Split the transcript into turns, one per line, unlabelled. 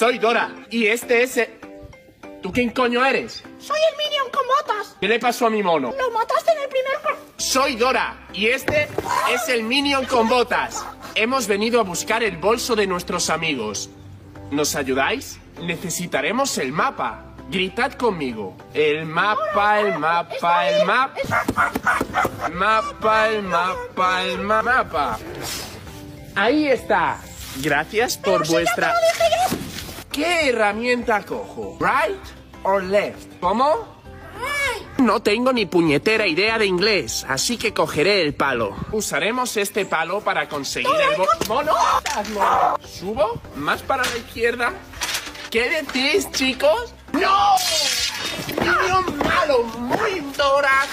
Soy Dora y este es... el- ¿Tú quién coño eres?
Soy el Minion con botas.
¿Qué le pasó a mi mono?
Lo mataste en el primer...
Soy Dora y este es el Minion con botas. Hemos venido a buscar el bolso de nuestros amigos. ¿Nos ayudáis? Necesitaremos el mapa. Gritad conmigo. El mapa, el mapa, el mapa. Mapa, el mapa, el ma- mapa. Ahí está. Gracias por vuestra... ¿Qué herramienta cojo? ¿Right or left? ¿Cómo? No tengo ni puñetera idea de inglés, así que cogeré el palo. Usaremos este palo para conseguir el bo- mono. ¿Subo? ¿Más para la izquierda? ¿Qué decís, chicos? ¡No! ¡Niño malo! ¡Muy Dora,